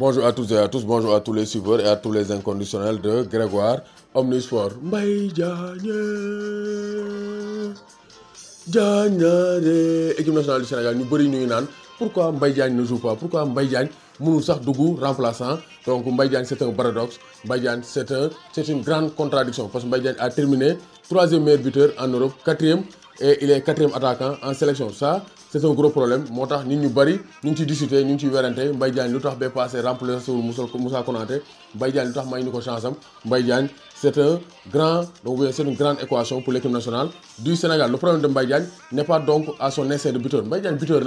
Bonjour à tous et à tous, bonjour à tous les suiveurs et à tous les inconditionnels de Grégoire Omnisport. Mbaye équipe nationale du Sénégal ñu pourquoi Mbaye ne joue pas? Pourquoi Mbaye Diagne mënul sax dugg remplaçant? Donc Mbaye c'est un paradoxe. Mbaye c'est un une grande contradiction parce que Mbaye a terminé troisième meilleur buteur en Europe quatrième et il est quatrième attaquant en sélection. Ça c'est un gros problème. Moo tax nit ñu bëri ñu ngi ciy discuter lu tax ba passé remplacé wul Moussa Moussa c'est une grande équation pour l'équipe nationale du Sénégal. Le problème de Mbaye n'est pas donc à son essai de buteur. Buteur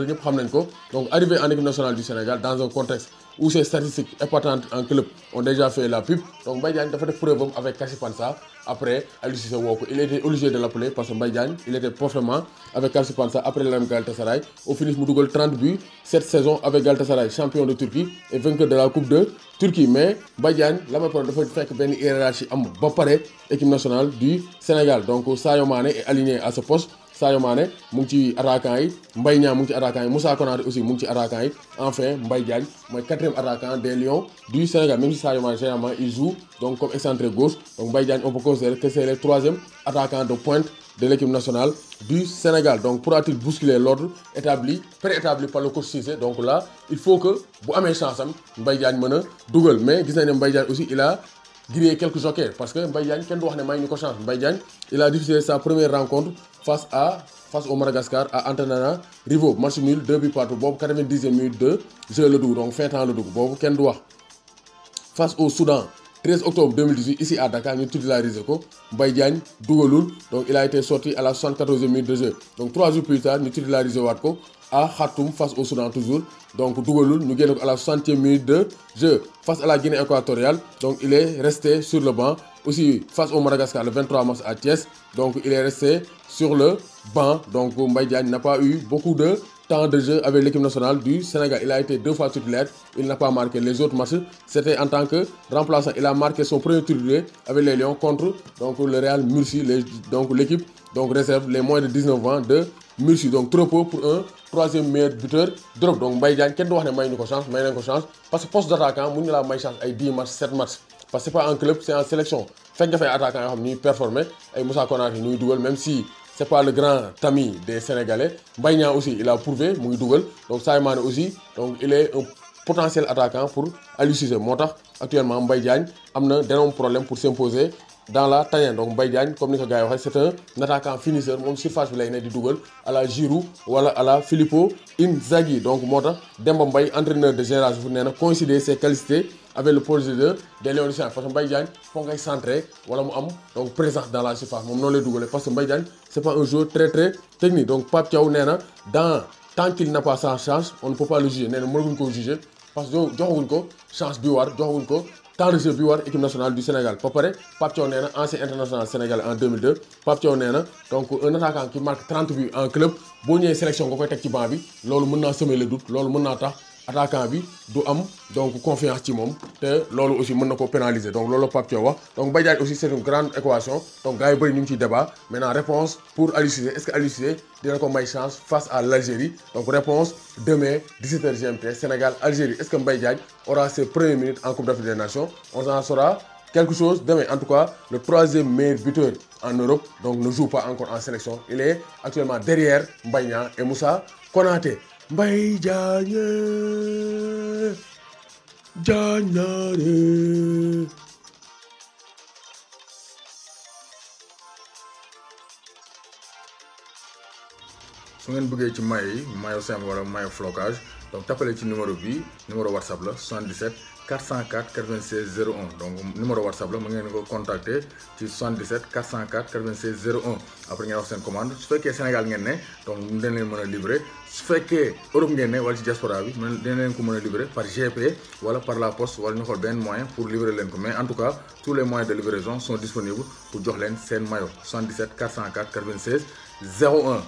donc arrivé en équipe nationale du Sénégal dans un contexte où ses statistiques épatantes en club ont déjà fait la pub. Donc Mbaye Diagne dafa def preuve avec Kassi Pansa. Après Aliou Cissé il était obligé de l'appeler parce que Mbaye il était parfaitement avec Kassi Pansa après l'AM Galatasaray. Au finish mu dugal 30 buts cette saison avec Galatasaray champion de Turquie et vainqueur de la coupe de Turquie. Mais Mbaye Diagne la may problème dafa fekk benn équipe nationale du Sénégal. Donc Sadio Mané est aligné à ce poste Sadio Mané mu ngi ci attaquant Moussa Konaté aussi mu ngi enfin Mbaye Diagne quatrième attaquant des Lions du Sénégal même si Sadio Mané généralement il joue donc comme excentré gauche donc Mbaye Diagne on peut considérer que c'est le troisième attaquant de pointe de l'équipe nationale du Sénégal. Donc pourra-t-il bousculer l'ordre établi préétabli par le coach Cissé donc là il faut que bu amee chance am Mbaye Diagne mën mais gis nañ aussi il a grillé quelques jokers. Parce que Mbaye Diagne kenn du wax ne chance. Mbaye il a diffusé sa première rencontre face à face au Madagascar à Antananarivo. Match nul 2 buts partout. Boobu 90e minute de jeu donc fin temps la dugg boobu kenn face au Soudan 13 octobre 2018 ici à Dakar ñu titularisé ko. Mbaye Diagne donc il a été sorti à la 74e minute de jeu. Donc 3 jours plus tard ñu titularisé waat ko à Khartoum face au Soudan toujours. Donc dugalul ñu génne ko à la 60e minute de jeu face à la Guinée équatoriale. Donc il est resté sur le banc. Aussi face au Madagascar le 23 mars à Thiès. Donc il est resté sur le banc. Donc Mbaye n'a pas eu beaucoup de temps de jeu avec l'équipe nationale du Sénégal. Il a été deux fois titulaire. Il n'a pas marqué les autres matchs. C'était en tant que remplaçant. Il a marqué son premier titulaire avec les Lions contre donc le Real Murcie donc l'équipe donc réserve les moins de 19 ans de Murcie. Donc trop peu pour un troisième meilleur buteur d'Europe. Donc Mbaye Diagne kenn du wax ne may ñu ko chance parce que poste d'attaquant mun ñu laa chance ay 10 matchs 7 matchs. Parce que c'est pas en club c'est en sélection. Fekk nga fay attaquant yoo xam ni performé ay Moussa Konaté ñuy dugal même si c'est pas le grand ami des Sénégalais. Mbaye Niang aussi il a prouvé mu ngi dugal. Donc Sadio Mané aussi donc il est un potentiel attaquant pour Aliou Cissé. Actuellement Mbaye Diagne am na d'énormes problèmes pour s'imposer dans la tanière donc Mbaye comme ni ko gars c'est un attaquant finisseur. Moom surface bi lay ne à la Giroud wala à la Filippo Inzaghi. Donc moo tax Demba Mbaye entraîneur de génération foot nee na ses qualités avec le projet de des Lions parce que Mbaye Diagne foog ngay centré wala mu am donc présence dans la surface. Moom noonu lay dugalee. Parce que Mbaye Diagne c'est pas un joueur très très technique. Donc Pape Thiaw nee dans tant qu'il n'a pas sa chance on ne peut pas le juger. Nee na mënaguñ ko juger. Parce que joxaguñ ko chance bi war joxaguñ ko temps de bi war équipe nationale du Sénégal. Ba pare Pape Thiaw nee na ancien international sénégalais en 2002 Pape Thiaw nee na donc un attaquant marque 30 buts en club boo ñëwee sélection nga koy teg ci banc bi loolu mën naa semer le doute loolu mën naa tax attaquant donc confiance ci moom te aussi mën na ko donc loolu Pape donc Mbaye aussi c'est une grande équation donc gars yi bëri ñu ngi débat maintenant réponse pour Aliou Cissé est-ce que Aliou Cissé dina ko chance face à l'Algérie donc réponse demain 17h GMT Sénégal Algérie est-ce que Mbaye aura ses premières minutes en Coupe d'Afrique des Nations on en saura quelque chose demain en tout cas le troisième meilleur buteur en Europe donc ne joue pas encore en sélection il est actuellement derrière Mbaye et Moussa Konaté Mbaye Diagne Diagne su ngeen bëggee ci mayo yi mayo simple wala mayo flocage donc tapale ci numéro bi numéro whatsapp la 77 404 96 01 donc numéro whatsapp la mu ngeen contacter ci 77 404 96 01 après ngeen wax seen commande. Su fekkee Sénégal ngeen ne donc dañ leen mën a livrer. Su fekkee Europe ngeen ne diaspora bi mën dañ livrer par GP wala par la poste wala ñu xool benn moyen pour livrer leen ko. Mais en tout cas tous les moyens de livraison sont disponibles pour jox leen seen maillot. 77 404 96 01